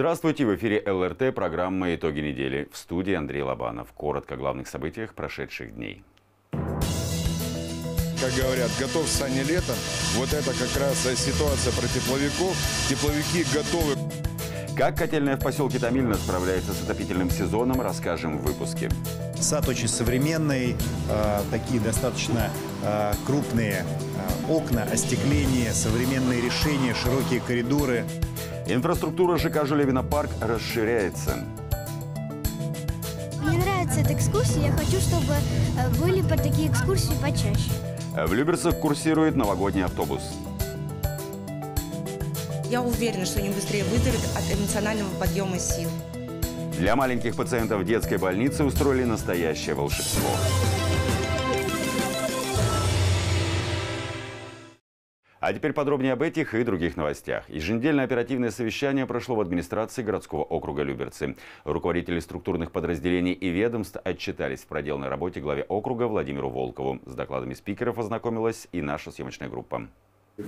Здравствуйте, в эфире ЛРТ, программа «Итоги недели». В студии Андрей Лобанов. Коротко о главных событиях прошедших дней. Как говорят, готов сани лето. Вот это как раз ситуация про тепловиков. Тепловики готовы. Как котельная в поселке Томильно справляется с отопительным сезоном, расскажем в выпуске. Сад очень современный, э, такие достаточно э, крупные э, окна, остекление, современные решения, широкие коридоры. Инфраструктура ЖК Жулевина парк расширяется. Мне нравится эта экскурсия. Я хочу, чтобы э, были по такие экскурсии почаще. В Люберцах курсирует новогодний автобус. Я уверена, что они быстрее выздоровеют от эмоционального подъема сил. Для маленьких пациентов детской больницы устроили настоящее волшебство. А теперь подробнее об этих и других новостях. Еженедельное оперативное совещание прошло в администрации городского округа Люберцы. Руководители структурных подразделений и ведомств отчитались в проделанной работе главе округа Владимиру Волкову. С докладами спикеров ознакомилась и наша съемочная группа.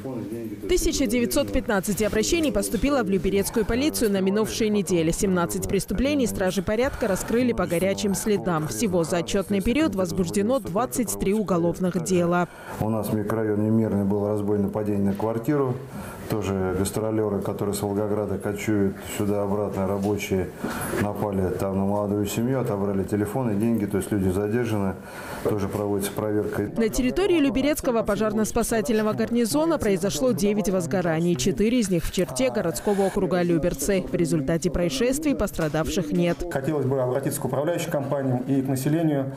1915 обращений поступило в Люберецкую полицию на минувшей неделе. 17 преступлений стражи порядка раскрыли по горячим следам. Всего за отчетный период возбуждено 23 уголовных дела. У нас в микрорайоне Мирный было разбойное нападение на квартиру тоже гастролеры, которые с Волгограда кочуют сюда-обратно, рабочие, напали там на молодую семью, отобрали телефоны, деньги, то есть люди задержаны, тоже проводится проверка. На территории Люберецкого пожарно-спасательного гарнизона произошло 9 возгораний, 4 из них в черте городского округа Люберцы. В результате происшествий пострадавших нет. Хотелось бы обратиться к управляющим компаниям и к населению.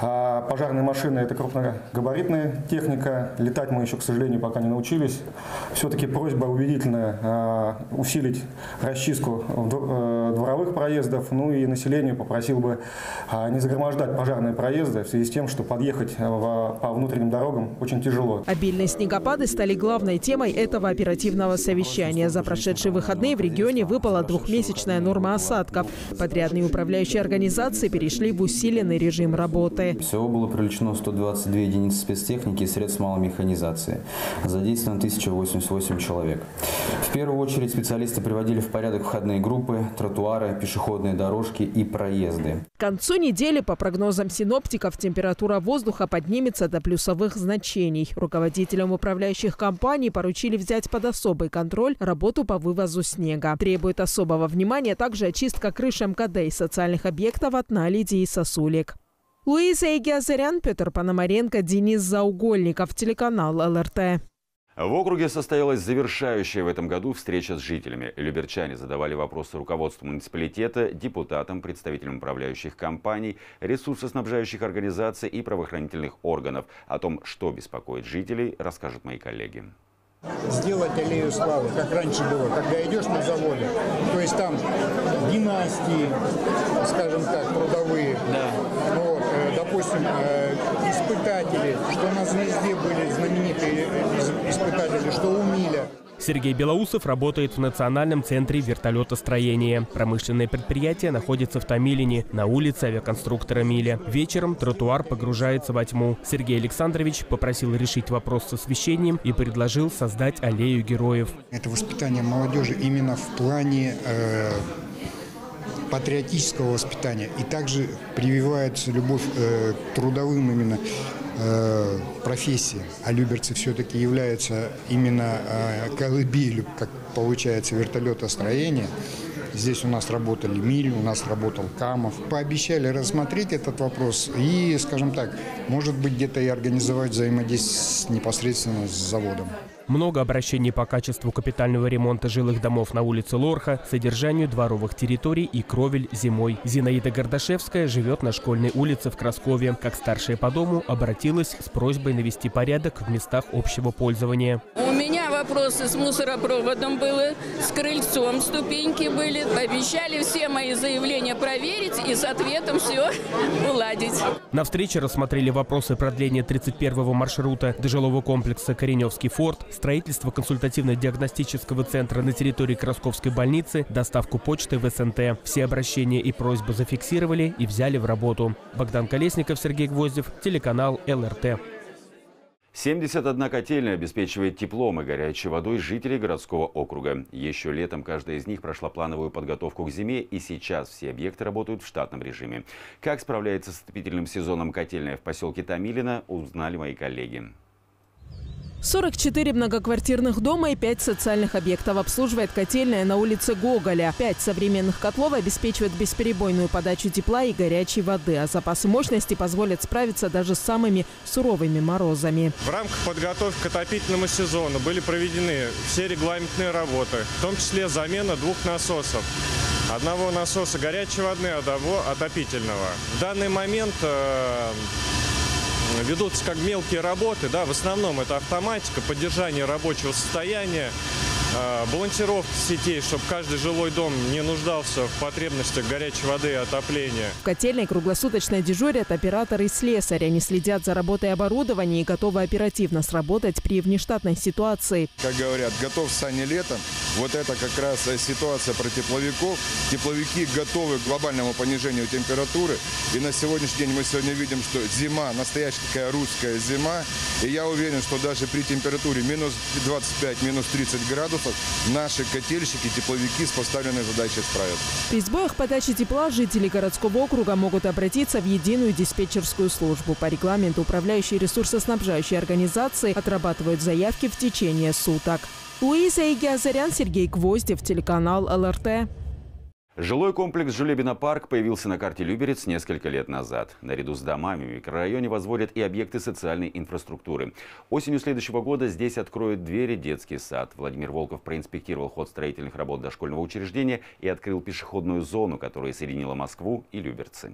А пожарные машины – это крупногабаритная техника. Летать мы еще, к сожалению, пока не научились. Все-таки просьба убедительная усилить расчистку э, дворовых проездов. Ну и населению попросил бы а, не загромождать пожарные проезды в связи с тем, что подъехать в, по внутренним дорогам очень тяжело. Обильные снегопады стали главной темой этого оперативного совещания. За прошедшие выходные в регионе выпала двухмесячная норма осадков. Подрядные управляющие организации перешли в усиленный режим работы. Всего было привлечено 122 единицы спецтехники и средств малой механизации. Задействовано 1088 человек. В первую очередь специалисты приводили в порядок входные группы, тротуары, пешеходные дорожки и проезды. К концу недели, по прогнозам синоптиков, температура воздуха поднимется до плюсовых значений. Руководителям управляющих компаний поручили взять под особый контроль работу по вывозу снега. Требует особого внимания также очистка крыш МКД и социальных объектов от наледи и сосулек. Луиза Игиазарян, Петр Пономаренко, Денис Заугольников, телеканал ЛРТ. В округе состоялась завершающая в этом году встреча с жителями. Люберчане задавали вопросы руководству муниципалитета, депутатам, представителям управляющих компаний, ресурсоснабжающих организаций и правоохранительных органов. О том, что беспокоит жителей, расскажут мои коллеги сделать аллею славы, как раньше было, когда идешь на заводе, то есть там династии, скажем так, трудовые, допустим, э, испытатели, что у нас везде были знаменитые испытатели, что у Миля. Сергей Белоусов работает в Национальном центре вертолетостроения. Промышленное предприятие находится в Томилине, на улице авиаконструктора Миля. Вечером тротуар погружается во тьму. Сергей Александрович попросил решить вопрос с освещением и предложил создать аллею героев. Это воспитание молодежи именно в плане э, патриотического воспитания. И также прививается любовь э, трудовым именно э, профессии. А Люберцы все-таки являются именно э, колыбелью, как получается, вертолетостроения. Здесь у нас работали Миль, у нас работал Камов. Пообещали рассмотреть этот вопрос и, скажем так, может быть, где-то и организовать взаимодействие непосредственно с заводом. Много обращений по качеству капитального ремонта жилых домов на улице Лорха, содержанию дворовых территорий и кровель зимой. Зинаида Гордашевская живет на школьной улице в Краскове. Как старшая по дому обратилась с просьбой навести порядок в местах общего пользования. У меня вопросы с мусоропроводом было, с крыльцом ступеньки были. Обещали все мои заявления проверить и с ответом все уладить. На встрече рассмотрели вопросы продления 31-го маршрута до жилого комплекса Кореневский форт, строительство консультативно-диагностического центра на территории Красковской больницы, доставку почты в СНТ. Все обращения и просьбы зафиксировали и взяли в работу. Богдан Колесников, Сергей Гвоздев, телеканал ЛРТ. 71 котельная обеспечивает теплом и горячей водой жителей городского округа. Еще летом каждая из них прошла плановую подготовку к зиме, и сейчас все объекты работают в штатном режиме. Как справляется с отопительным сезоном котельная в поселке Тамилина, узнали мои коллеги. 44 многоквартирных дома и 5 социальных объектов обслуживает котельная на улице Гоголя. Пять современных котлов обеспечивают бесперебойную подачу тепла и горячей воды, а запасы мощности позволят справиться даже с самыми суровыми морозами. В рамках подготовки к отопительному сезону были проведены все регламентные работы, в том числе замена двух насосов. Одного насоса горячей воды, одного отопительного. В данный момент э, ведутся как мелкие работы, да, в основном это автоматика, поддержание рабочего состояния, а, балансировки сетей, чтобы каждый жилой дом не нуждался в потребностях горячей воды и отопления. В котельной круглосуточно дежурят операторы и слесарь. Они следят за работой оборудования и готовы оперативно сработать при внештатной ситуации. Как говорят, готов сани летом. Вот это как раз ситуация про тепловиков. Тепловики готовы к глобальному понижению температуры. И на сегодняшний день мы сегодня видим, что зима, настоящая такая русская зима. И я уверен, что даже при температуре минус 25, минус 30 градусов наши котельщики, тепловики с поставленной задачей справятся. При сбоях подачи тепла жители городского округа могут обратиться в единую диспетчерскую службу. По регламенту управляющие ресурсоснабжающие организации отрабатывают заявки в течение суток. Луиза Игиазарян, Сергей Гвоздев, телеканал ЛРТ. Жилой комплекс «Жулебина парк» появился на карте Люберец несколько лет назад. Наряду с домами в микрорайоне возводят и объекты социальной инфраструктуры. Осенью следующего года здесь откроют двери детский сад. Владимир Волков проинспектировал ход строительных работ дошкольного учреждения и открыл пешеходную зону, которая соединила Москву и Люберцы.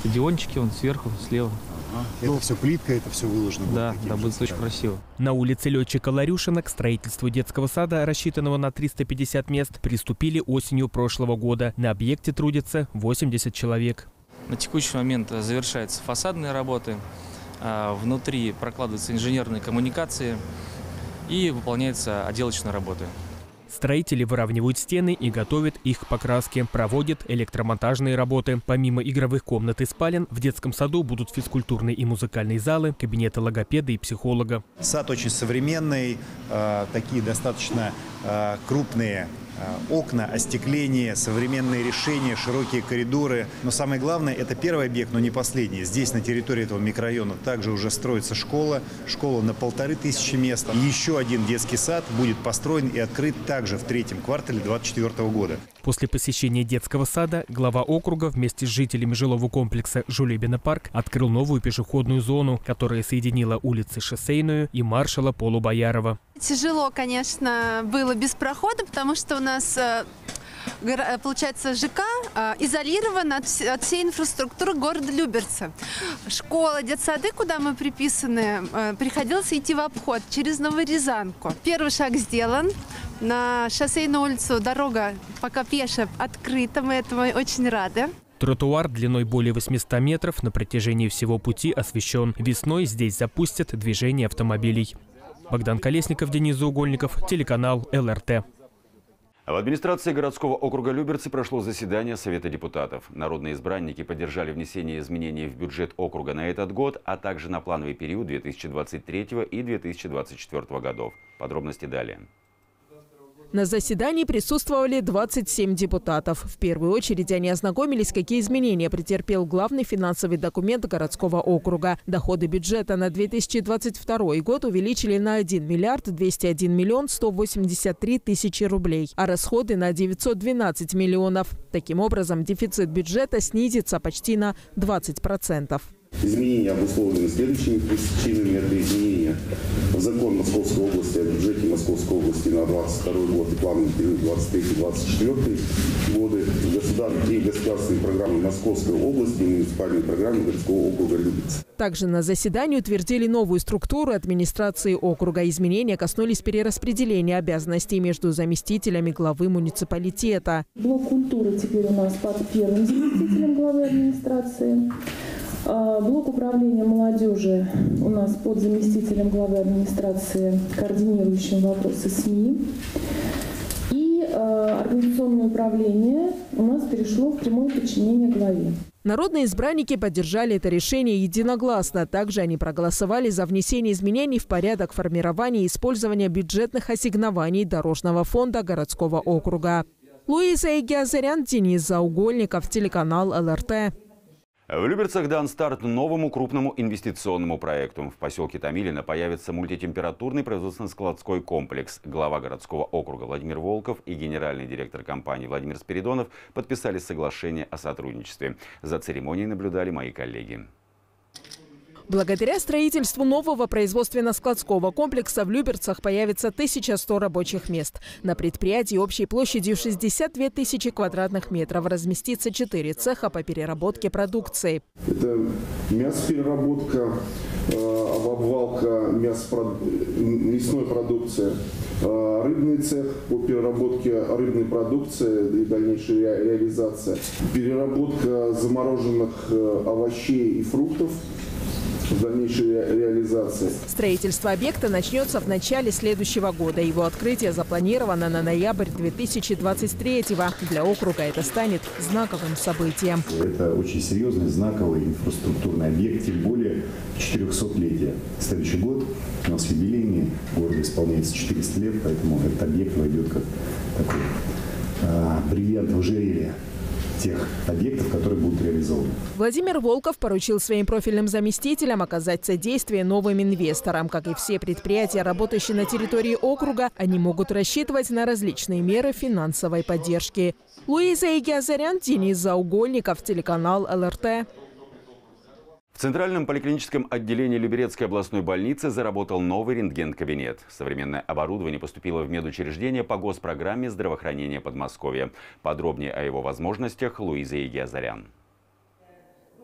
Стадиончики, он сверху, слева. Ага. Это все плитка, это все выложено. Да, да, будет очень красиво. На улице летчика Ларюшина к строительству детского сада, рассчитанного на 350 мест, приступили осенью прошлого года. На объекте трудится 80 человек. На текущий момент завершаются фасадные работы. А, внутри прокладываются инженерные коммуникации и выполняются отделочные работы. Строители выравнивают стены и готовят их к покраске, проводят электромонтажные работы. Помимо игровых комнат и спален, в детском саду будут физкультурные и музыкальные залы, кабинеты логопеда и психолога. Сад очень современный, э, такие достаточно э, крупные окна, остекление, современные решения, широкие коридоры. Но самое главное, это первый объект, но не последний. Здесь, на территории этого микрорайона, также уже строится школа. Школа на полторы тысячи мест. И еще один детский сад будет построен и открыт также в третьем квартале 2024 года. После посещения детского сада глава округа вместе с жителями жилого комплекса Жулебина парк открыл новую пешеходную зону, которая соединила улицы Шоссейную и маршала Полубоярова. Тяжело, конечно, было без прохода, потому что у нас э, э, получается, ЖК э, изолирован от, всей инфраструктуры города Люберца. Школа, детсады, куда мы приписаны, приходилось идти в обход через Новорязанку. Первый шаг сделан. На шоссейную улицу дорога пока пешая открыта, мы этому очень рады. Тротуар длиной более 800 метров на протяжении всего пути освещен. Весной здесь запустят движение автомобилей. Богдан Колесников, Денис Заугольников, телеканал ЛРТ. В администрации городского округа Люберцы прошло заседание Совета депутатов. Народные избранники поддержали внесение изменений в бюджет округа на этот год, а также на плановый период 2023 и 2024 годов. Подробности далее. На заседании присутствовали 27 депутатов. В первую очередь они ознакомились, какие изменения претерпел главный финансовый документ городского округа. Доходы бюджета на 2022 год увеличили на 1 миллиард 201 миллион 183 тысячи рублей, а расходы на 912 миллионов. Таким образом, дефицит бюджета снизится почти на 20 процентов. Изменения обусловлены следующими причинами. Это изменения в закон Московской области о бюджете Московской области на 22 год и плановый период 23-24 годы, государственные, государственные программы Московской области и муниципальные программы городского округа Любиц. Также на заседании утвердили новую структуру администрации округа. Изменения коснулись перераспределения обязанностей между заместителями главы муниципалитета. Блок культуры теперь у нас под первым заместителем главы администрации. А, блок управления молодежи у нас под заместителем главы администрации, координирующим вопросы СМИ. И а, организационное управление у нас перешло в прямое подчинение главе. Народные избранники поддержали это решение единогласно. Также они проголосовали за внесение изменений в порядок формирования и использования бюджетных ассигнований Дорожного фонда городского округа. Луиза Игиазарян, Денис Заугольников, телеканал ЛРТ. В Люберцах дан старт новому крупному инвестиционному проекту. В поселке Томилино появится мультитемпературный производственно-складской комплекс. Глава городского округа Владимир Волков и генеральный директор компании Владимир Спиридонов подписали соглашение о сотрудничестве. За церемонией наблюдали мои коллеги. Благодаря строительству нового производственно-складского комплекса в Люберцах появится 1100 рабочих мест. На предприятии общей площадью 62 тысячи квадратных метров разместится 4 цеха по переработке продукции. Это мясопереработка, э, обвалка мясной продукции, э, рыбный цех по переработке рыбной продукции и дальнейшая реализация, переработка замороженных э, овощей и фруктов, дальнейшей реализации. Строительство объекта начнется в начале следующего года. Его открытие запланировано на ноябрь 2023 -го. Для округа это станет знаковым событием. Это очень серьезный, знаковый инфраструктурный объект, тем более 400-летие. Следующий год у нас юбилейный, городу исполняется 400 лет, поэтому этот объект войдет как такой а, бриллиант в ожерелье тех объектов, которые будут реализованы. Владимир Волков поручил своим профильным заместителям оказать содействие новым инвесторам. Как и все предприятия, работающие на территории округа, они могут рассчитывать на различные меры финансовой поддержки. Луиза Игиазарян, Денис Заугольников, телеканал ЛРТ. В Центральном поликлиническом отделении Люберецкой областной больницы заработал новый рентген-кабинет. Современное оборудование поступило в медучреждение по госпрограмме здравоохранения Подмосковья. Подробнее о его возможностях Луиза Егиазарян.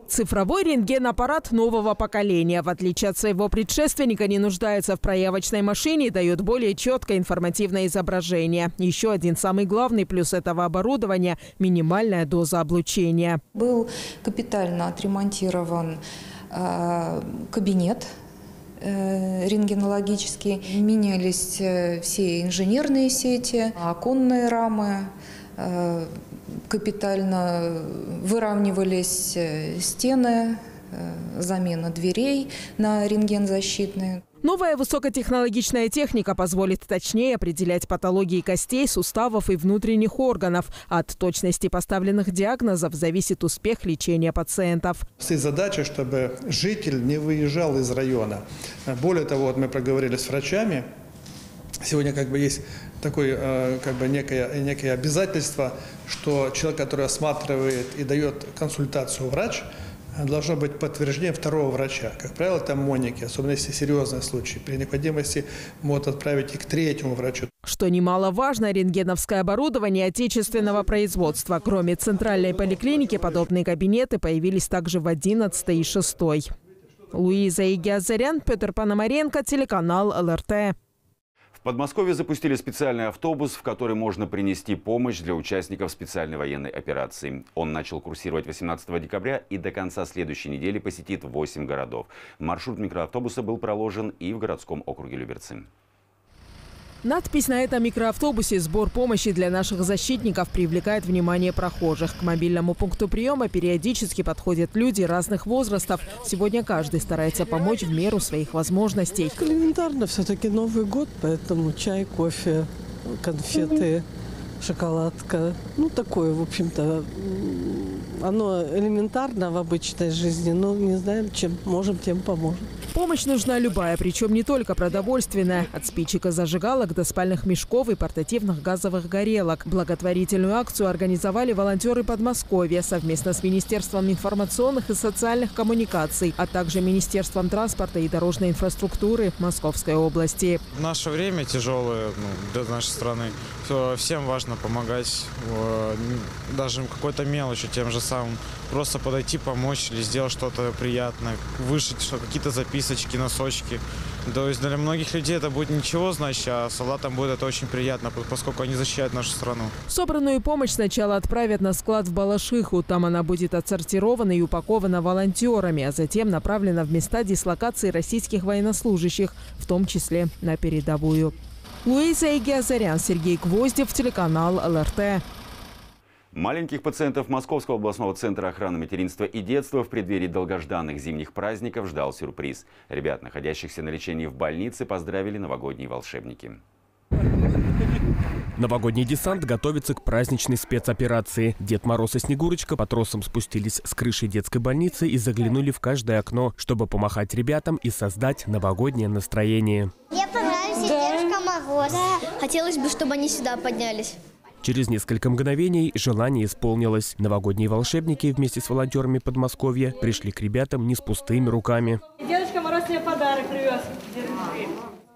Цифровой рентген-аппарат нового поколения, в отличие от своего предшественника, не нуждается в проявочной машине и дает более четкое информативное изображение. Еще один самый главный плюс этого оборудования – минимальная доза облучения. Был капитально отремонтирован э, кабинет э, рентгенологический. Менялись э, все инженерные сети, оконные рамы, капитально выравнивались э, стены, э, замена дверей на рентгензащитные. Новая высокотехнологичная техника позволит точнее определять патологии костей, суставов и внутренних органов. От точности поставленных диагнозов зависит успех лечения пациентов. Стоит задача, чтобы житель не выезжал из района. Более того, вот мы проговорили с врачами, сегодня как бы есть такое э, как бы некое, некое обязательство, что человек, который осматривает и дает консультацию врач, должно быть подтверждение второго врача. Как правило, это Моники, особенно если серьезные случаи. При необходимости могут отправить и к третьему врачу. Что немаловажно, рентгеновское оборудование отечественного производства. Кроме центральной поликлиники, подобные кабинеты появились также в 11 и 6. Луиза Игиазарян, Петр Пономаренко, телеканал ЛРТ. Подмосковье запустили специальный автобус, в который можно принести помощь для участников специальной военной операции. Он начал курсировать 18 декабря и до конца следующей недели посетит 8 городов. Маршрут микроавтобуса был проложен и в городском округе Люберцы. Надпись на этом микроавтобусе «Сбор помощи для наших защитников» привлекает внимание прохожих. К мобильному пункту приема периодически подходят люди разных возрастов. Сегодня каждый старается помочь в меру своих возможностей. Элементарно все-таки Новый год, поэтому чай, кофе, конфеты, шоколадка. Ну, такое, в общем-то, оно элементарно в обычной жизни, но не знаем, чем можем, тем поможем. Помощь нужна любая, причем не только продовольственная. От спичек и зажигалок до спальных мешков и портативных газовых горелок. Благотворительную акцию организовали волонтеры Подмосковья совместно с Министерством информационных и социальных коммуникаций, а также Министерством транспорта и дорожной инфраструктуры Московской области. В наше время тяжелое ну, для нашей страны. Всем важно помогать, даже какой-то мелочью, тем же самым. Просто подойти, помочь или сделать что-то приятное, вышить что какие-то записочки, носочки. То есть для многих людей это будет ничего, значит, а солдатам будет это очень приятно, поскольку они защищают нашу страну. Собранную помощь сначала отправят на склад в Балашиху. Там она будет отсортирована и упакована волонтерами, а затем направлена в места дислокации российских военнослужащих, в том числе на передовую. Луиза Игиазарян, Сергей Гвоздев, телеканал ЛРТ. Маленьких пациентов Московского областного центра охраны материнства и детства в преддверии долгожданных зимних праздников ждал сюрприз. Ребят, находящихся на лечении в больнице, поздравили новогодние волшебники. Новогодний десант готовится к праздничной спецоперации. Дед Мороз и Снегурочка по тросам спустились с крыши детской больницы и заглянули в каждое окно, чтобы помахать ребятам и создать новогоднее настроение. Мне понравился да. Дедушка Мороз. Да. Хотелось бы, чтобы они сюда поднялись. Через несколько мгновений желание исполнилось. Новогодние волшебники вместе с волонтерами Подмосковья пришли к ребятам не с пустыми руками. Дедушка Мороз мне подарок привез.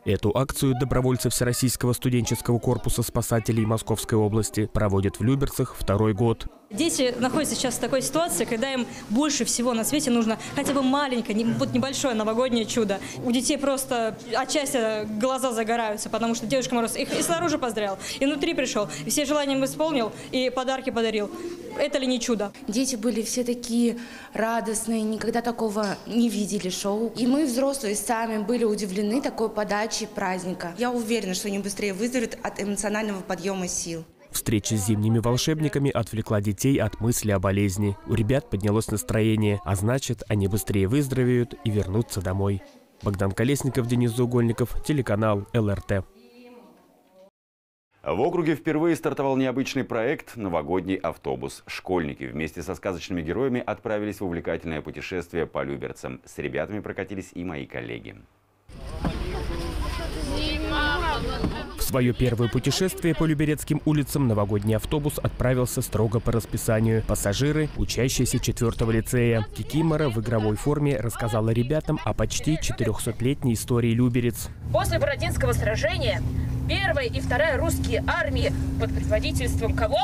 Эту акцию добровольцы Всероссийского студенческого корпуса спасателей Московской области проводят в Люберцах второй год. Дети находятся сейчас в такой ситуации, когда им больше всего на свете нужно хотя бы маленькое, вот небольшое новогоднее чудо. У детей просто отчасти глаза загораются, потому что Дедушка Мороз их и снаружи поздравил, и внутри пришел, и все желания им исполнил, и подарки подарил. Это ли не чудо? Дети были все такие радостные, никогда такого не видели шоу. И мы, взрослые, сами были удивлены такой подачей праздника. Я уверена, что они быстрее выздоровеют от эмоционального подъема сил. Встреча с зимними волшебниками отвлекла детей от мысли о болезни. У ребят поднялось настроение, а значит, они быстрее выздоровеют и вернутся домой. Богдан Колесников, Денис Заугольников, телеканал ЛРТ. В округе впервые стартовал необычный проект «Новогодний автобус». Школьники вместе со сказочными героями отправились в увлекательное путешествие по Люберцам. С ребятами прокатились и мои коллеги. В свое первое путешествие по Люберецким улицам новогодний автобус отправился строго по расписанию. Пассажиры, учащиеся четвертого лицея. Кикимора в игровой форме рассказала ребятам о почти 400-летней истории Люберец. После Бородинского сражения Первая и вторая русские армии под предводительством кого?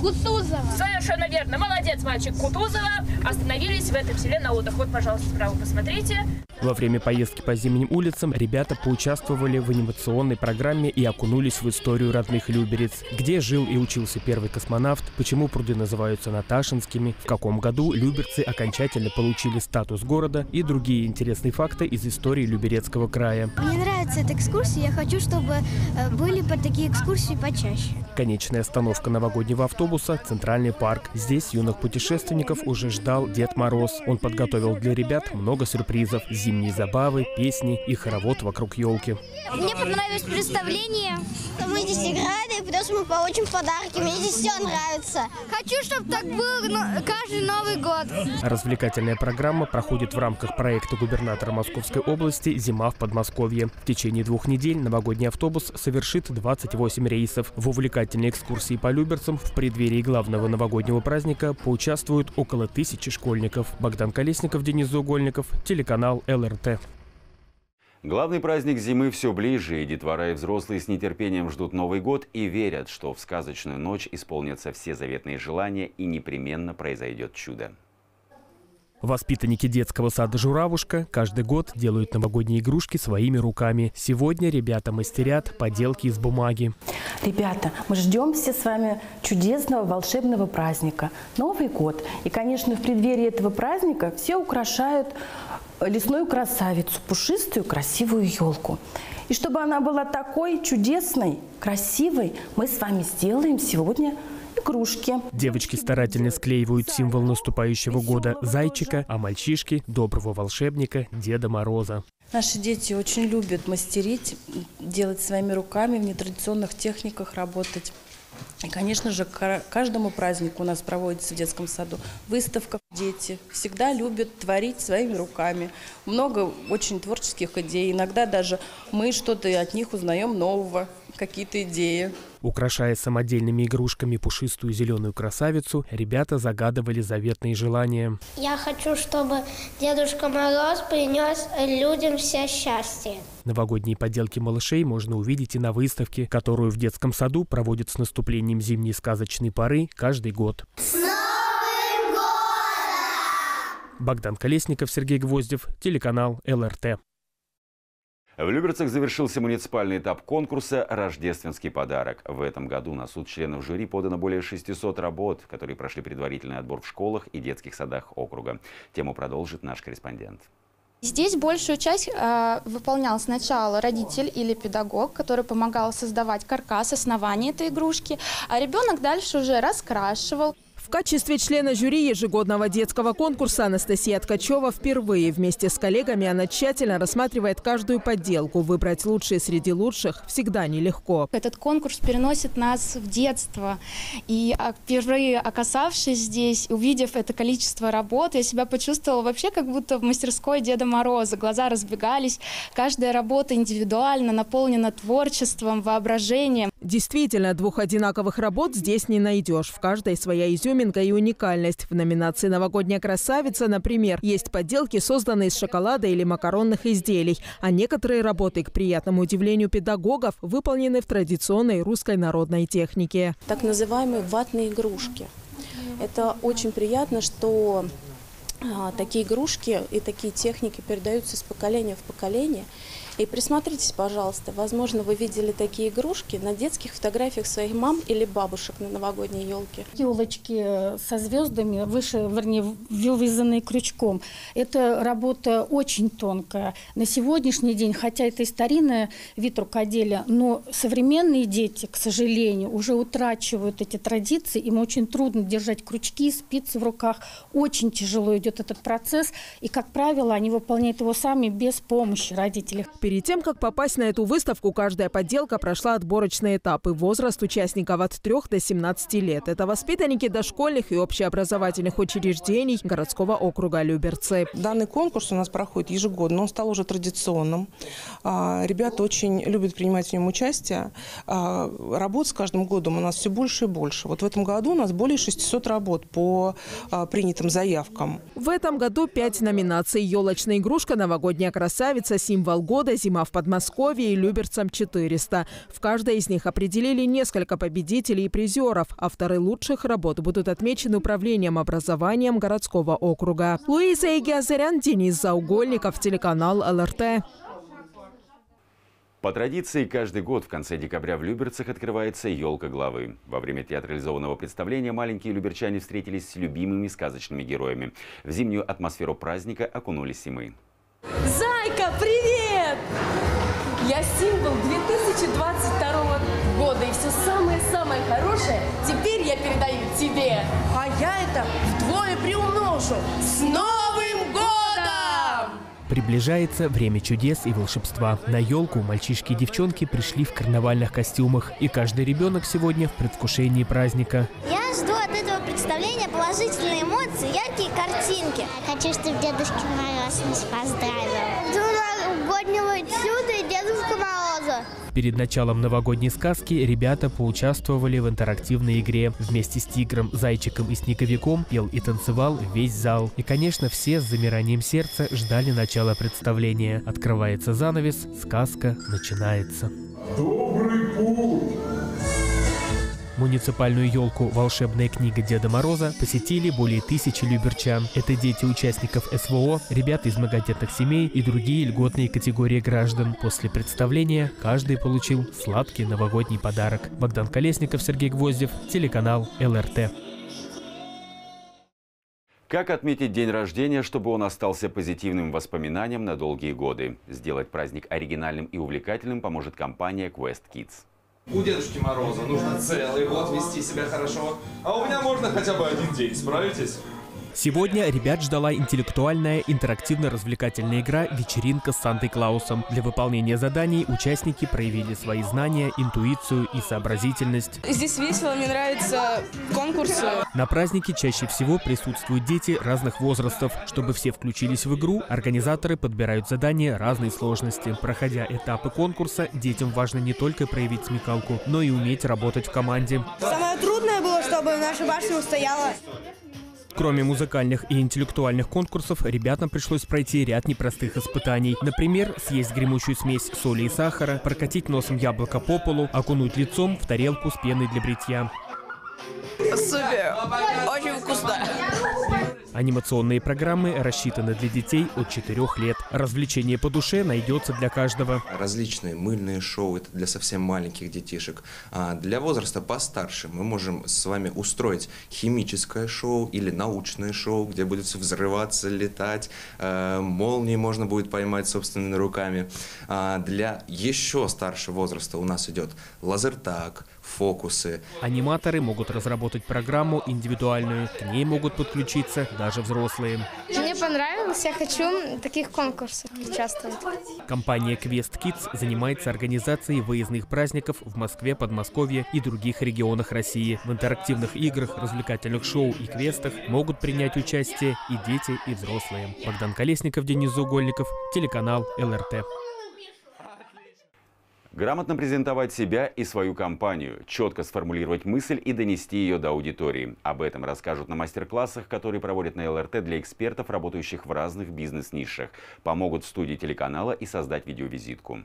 Кутузова. Совершенно верно. Молодец, мальчик Кутузова. Остановились в этом селе на отдых. Вот, пожалуйста, справа посмотрите. Во время поездки по зимним улицам ребята поучаствовали в анимационной программе и окунулись в историю родных Люберец. Где жил и учился первый космонавт, почему пруды называются Наташинскими, в каком году Люберцы окончательно получили статус города и другие интересные факты из истории Люберецкого края. Мне нравится эта экскурсия, я хочу, чтобы э, были такие экскурсии почаще. Конечная остановка новогоднего автобуса – Центральный парк. Здесь юных путешественников уже ждал Дед Мороз. Он подготовил для ребят много сюрпризов – зимние забавы, песни и хоровод вокруг елки. Мне понравилось представление. Мы здесь играли, плюс мы получим подарки. Мне здесь все нравится. Хочу, чтобы так было каждый Новый год. Развлекательная программа проходит в рамках проекта губернатора Московской области «Зима в Подмосковье». В течение двух недель новогодний автобус совершит 28 рейсов. В увлекательной экскурсии по Люберцам в преддверии главного новогоднего праздника поучаствуют около тысячи школьников. Богдан Колесников, Денис Заугольников, телеканал ЛРТ. Главный праздник зимы все ближе, и детвора и взрослые с нетерпением ждут Новый год и верят, что в сказочную ночь исполнятся все заветные желания и непременно произойдет чудо. Воспитанники детского сада «Журавушка» каждый год делают новогодние игрушки своими руками. Сегодня ребята мастерят поделки из бумаги. Ребята, мы ждем все с вами чудесного волшебного праздника – Новый год. И, конечно, в преддверии этого праздника все украшают лесную красавицу, пушистую красивую елку. И чтобы она была такой чудесной, красивой, мы с вами сделаем сегодня игрушки. Девочки старательно склеивают символ наступающего года – зайчика, а мальчишки – доброго волшебника Деда Мороза. Наши дети очень любят мастерить, делать своими руками, в нетрадиционных техниках работать. И, конечно же, к каждому празднику у нас проводится в детском саду выставка. Дети всегда любят творить своими руками. Много очень творческих идей. Иногда даже мы что-то от них узнаем нового, какие-то идеи. Украшая самодельными игрушками пушистую зеленую красавицу, ребята загадывали заветные желания. Я хочу, чтобы Дедушка Мороз принес людям все счастье. Новогодние поделки малышей можно увидеть и на выставке, которую в детском саду проводят с наступлением зимней сказочной поры каждый год. С Новым годом! Богдан Колесников, Сергей Гвоздев, телеканал ЛРТ. В Люберцах завершился муниципальный этап конкурса «Рождественский подарок». В этом году на суд членов жюри подано более 600 работ, которые прошли предварительный отбор в школах и детских садах округа. Тему продолжит наш корреспондент. Здесь большую часть э, выполнял сначала родитель или педагог, который помогал создавать каркас, основание этой игрушки, а ребенок дальше уже раскрашивал. В качестве члена жюри ежегодного детского конкурса Анастасия Ткачева впервые вместе с коллегами она тщательно рассматривает каждую подделку. Выбрать лучшие среди лучших всегда нелегко. Этот конкурс переносит нас в детство. И а, впервые оказавшись здесь, увидев это количество работ, я себя почувствовала вообще как будто в мастерской Деда Мороза. Глаза разбегались. Каждая работа индивидуально, наполнена творчеством, воображением. Действительно, двух одинаковых работ здесь не найдешь. В каждой своя изюминка и уникальность. В номинации «Новогодняя красавица», например, есть подделки, созданные из шоколада или макаронных изделий. А некоторые работы, к приятному удивлению педагогов, выполнены в традиционной русской народной технике. Так называемые ватные игрушки. Это очень приятно, что а, такие игрушки и такие техники передаются с поколения в поколение. И присмотритесь, пожалуйста, возможно, вы видели такие игрушки на детских фотографиях своих мам или бабушек на новогодней елке. Елочки со звездами, выше, вернее, вывязанные крючком. Это работа очень тонкая. На сегодняшний день, хотя это и старинный вид рукоделия, но современные дети, к сожалению, уже утрачивают эти традиции. Им очень трудно держать крючки, спицы в руках. Очень тяжело идет этот процесс. И, как правило, они выполняют его сами без помощи родителей. Перед тем, как попасть на эту выставку, каждая подделка прошла отборочные этапы. Возраст участников от 3 до 17 лет. Это воспитанники дошкольных и общеобразовательных учреждений городского округа Люберцы. Данный конкурс у нас проходит ежегодно. Он стал уже традиционным. А, ребята очень любят принимать в нем участие. А, работ с каждым годом у нас все больше и больше. Вот в этом году у нас более 600 работ по а, принятым заявкам. В этом году пять номинаций. Елочная игрушка, новогодняя красавица, символ года, «Зима в Подмосковье» и «Люберцам 400». В каждой из них определили несколько победителей и призеров. Авторы лучших работ будут отмечены управлением образованием городского округа. Луиза Игиазарян, Денис Заугольников, телеканал ЛРТ. По традиции, каждый год в конце декабря в Люберцах открывается елка главы. Во время театрализованного представления маленькие люберчане встретились с любимыми сказочными героями. В зимнюю атмосферу праздника окунулись и мы. Привет! Я символ 2022 года, и все самое-самое хорошее теперь я передаю тебе. А я это вдвое приумножу. С Новым годом! Приближается время чудес и волшебства. На елку мальчишки и девчонки пришли в карнавальных костюмах. И каждый ребенок сегодня в предвкушении праздника. Я жду от этого представления положительные эмоции, яркие картинки. Хочу, чтобы Дедушка Мороз нас поздравил. Новогоднего чуда и Дедушка Мороза. Перед началом новогодней сказки ребята поучаствовали в интерактивной игре. Вместе с тигром, зайчиком и снеговиком пел и танцевал весь зал. И, конечно, все с замиранием сердца ждали начала представления. Открывается занавес, сказка начинается. Добрый! Муниципальную елку «Волшебная книга Деда Мороза» посетили более тысячи люберчан. Это дети участников СВО, ребята из многодетных семей и другие льготные категории граждан. После представления каждый получил сладкий новогодний подарок. Богдан Колесников, Сергей Гвоздев, телеканал ЛРТ. Как отметить день рождения, чтобы он остался позитивным воспоминанием на долгие годы? Сделать праздник оригинальным и увлекательным поможет компания Quest Kids. У Дедушки Мороза нужно целый год вести себя хорошо, а у меня можно хотя бы один день. Справитесь? Сегодня ребят ждала интеллектуальная интерактивно-развлекательная игра «Вечеринка с Сантой-Клаусом». Для выполнения заданий участники проявили свои знания, интуицию и сообразительность. Здесь весело, мне нравятся конкурсы. На празднике чаще всего присутствуют дети разных возрастов. Чтобы все включились в игру, организаторы подбирают задания разной сложности. Проходя этапы конкурса, детям важно не только проявить смекалку, но и уметь работать в команде. Самое трудное было, чтобы наша башня устояла. Кроме музыкальных и интеллектуальных конкурсов, ребятам пришлось пройти ряд непростых испытаний. Например, съесть гремучую смесь соли и сахара, прокатить носом яблоко по полу, окунуть лицом в тарелку с пеной для бритья. Супер! Очень вкусно! Анимационные программы рассчитаны для детей от 4 лет. Развлечение по душе найдется для каждого. Различные мыльные шоу – это для совсем маленьких детишек. А для возраста постарше мы можем с вами устроить химическое шоу или научное шоу, где будет взрываться, летать, э, молнии можно будет поймать собственными руками. А для еще старшего возраста у нас идет лазертаг, фокусы. Аниматоры могут разработать программу индивидуальную. К ней могут подключиться даже взрослые. Мне понравилось, я хочу таких конкурсах участвовать. Компания Quest Kids занимается организацией выездных праздников в Москве, Подмосковье и других регионах России. В интерактивных играх, развлекательных шоу и квестах могут принять участие и дети, и взрослые. Богдан Колесников, Денис Заугольников, телеканал ЛРТ. Грамотно презентовать себя и свою компанию, четко сформулировать мысль и донести ее до аудитории. Об этом расскажут на мастер-классах, которые проводят на ЛРТ для экспертов, работающих в разных бизнес-нишах. Помогут в студии телеканала и создать видеовизитку.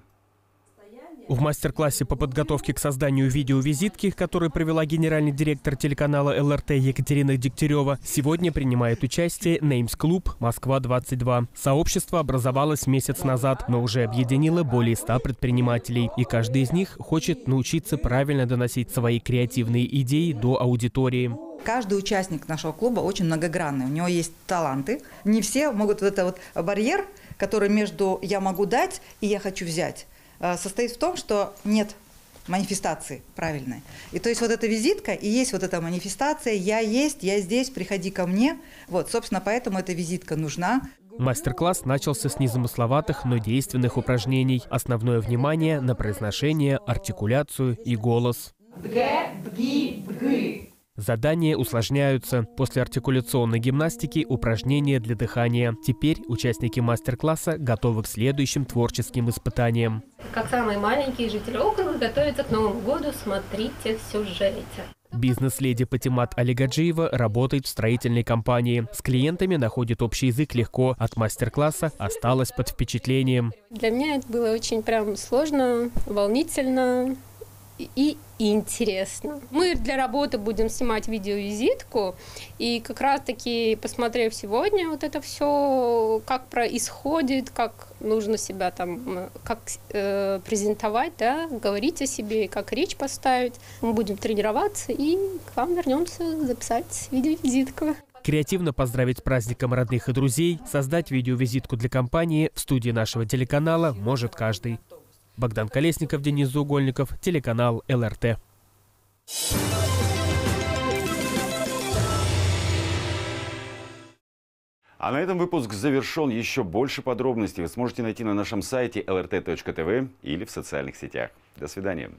В мастер-классе по подготовке к созданию видеовизитки, который провела генеральный директор телеканала ЛРТ Екатерина Дегтярева, сегодня принимает участие Names Club Москва-22. Сообщество образовалось месяц назад, но уже объединило более 100 предпринимателей. И каждый из них хочет научиться правильно доносить свои креативные идеи до аудитории. Каждый участник нашего клуба очень многогранный. У него есть таланты. Не все могут вот это вот барьер, который между «я могу дать» и «я хочу взять» состоит в том, что нет манифестации правильной. И то есть вот эта визитка и есть вот эта манифестация «я есть, я здесь, приходи ко мне». Вот, собственно, поэтому эта визитка нужна. Мастер-класс начался с незамысловатых, но действенных упражнений. Основное внимание на произношение, артикуляцию и голос. Бг, бги, бгы. Задания усложняются. После артикуляционной гимнастики упражнения для дыхания. Теперь участники мастер-класса готовы к следующим творческим испытаниям. Как самые маленькие жители округа готовятся к Новому году, смотрите в сюжете. Бизнес-леди Патимат Алигаджиева работает в строительной компании. С клиентами находит общий язык легко. От мастер-класса осталась под впечатлением. Для меня это было очень прям сложно, волнительно и интересно. Мы для работы будем снимать видеовизитку, и как раз-таки, посмотрев сегодня вот это все, как происходит, как нужно себя там, как э, презентовать, да, говорить о себе, как речь поставить, мы будем тренироваться и к вам вернемся записать видеовизитку. Креативно поздравить с праздником родных и друзей, создать видеовизитку для компании в студии нашего телеканала может каждый. Богдан Колесников, Денис Заугольников, телеканал ЛРТ. А на этом выпуск завершен. Еще больше подробностей вы сможете найти на нашем сайте lrt.tv или в социальных сетях. До свидания.